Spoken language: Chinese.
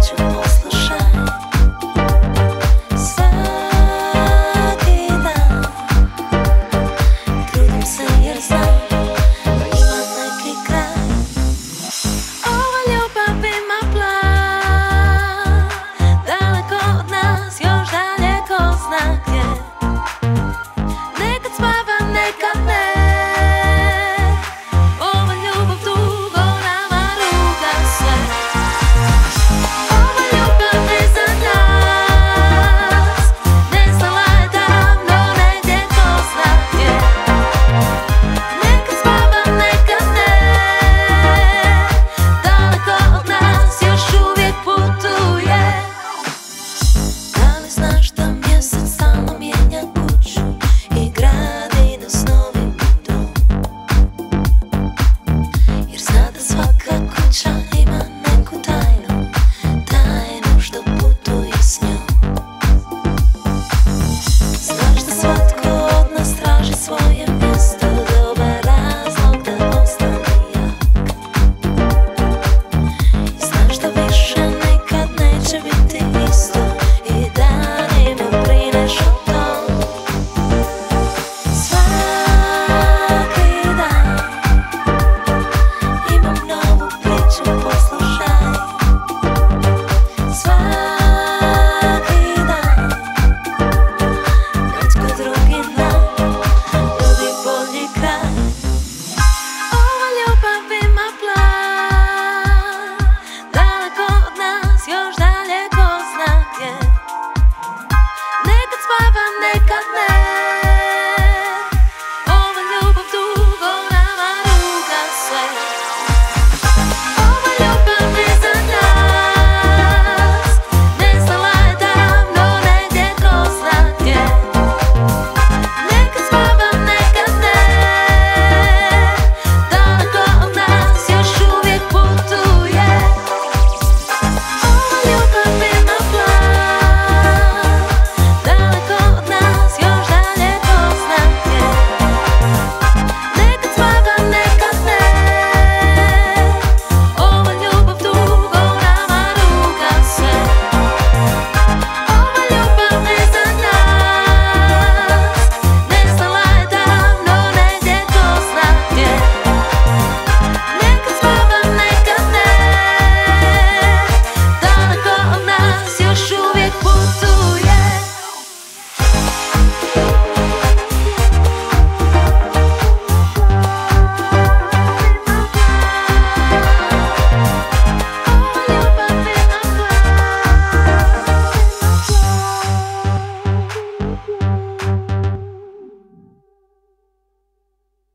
就